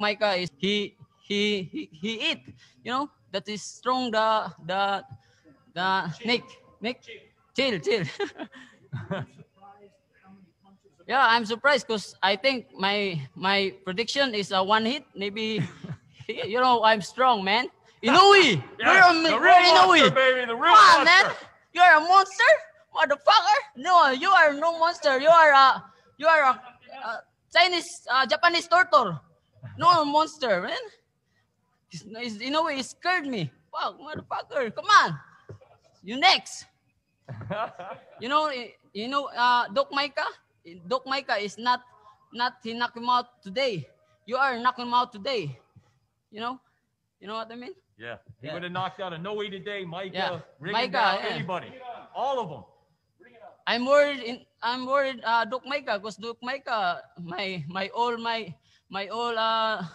Micah is he he he he eat. You know that is strong. The the the Nick Nick chill chill. yeah, I'm surprised because I think my my prediction is a one hit. Maybe you know I'm strong, man. Yeah, you're a, the real Inoue. monster, baby, the real monster. man. You're a monster, motherfucker. No, you are no monster. You are a you are a, a Chinese uh, Japanese turtle. No monster, man. He's, in a way, he scared me. Fuck, motherfucker. Come on. You next. You know, eh, you know, uh, Duke Micah. Duke Micah is not, not he knocked him out today. You are knocking him out today. You know, you know what I mean? Yeah, he Yeah. would have knocked out a Noe today, Micah, Yeah, Micah, yeah. anybody, all of them. I'm worried. In, I'm worried. Uh, Duke Micah, because Duke Micah, my my all my my all uh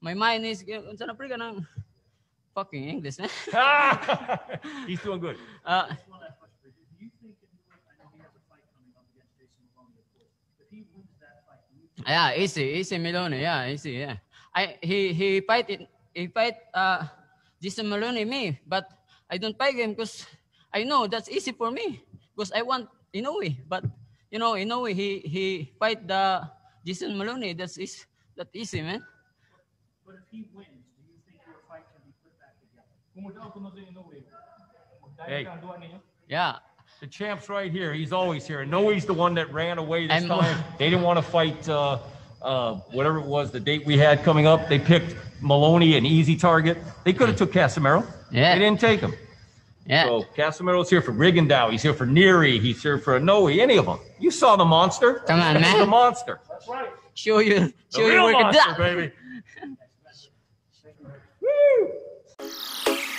my mind is. Unsa na pre ka ng fucking English, eh? He's doing good. Uh, One last question for you. Do you think in the I know he has a fight coming up against Jason Maloney, of course. If he wins that fight, do you think yeah, easy, easy Melone. Yeah, easy. Yeah. I he he fight it. He fight uh Jason Maloney me, but I don't fight him because I know that's easy for me because I want Inoue. But you know Inoue he he fight the Jason Maloney. That's is that easy, man. But if he wins, do you think your fight can be put back together? Hey, Yeah. the champ's right here. He's always here. Noe's the one that ran away this I'm- time. They didn't want to fight, uh, uh, whatever it was, the date we had coming up. They picked Maloney, an easy target. They could have took Casimero. Yeah. They didn't take him. Yeah. So Casimero's here for Rigondeaux. He's here for Nery. He's here for Noe. Any of them. You saw the monster. Come on, That's man. The monster show you, show you where monster, baby. Woo!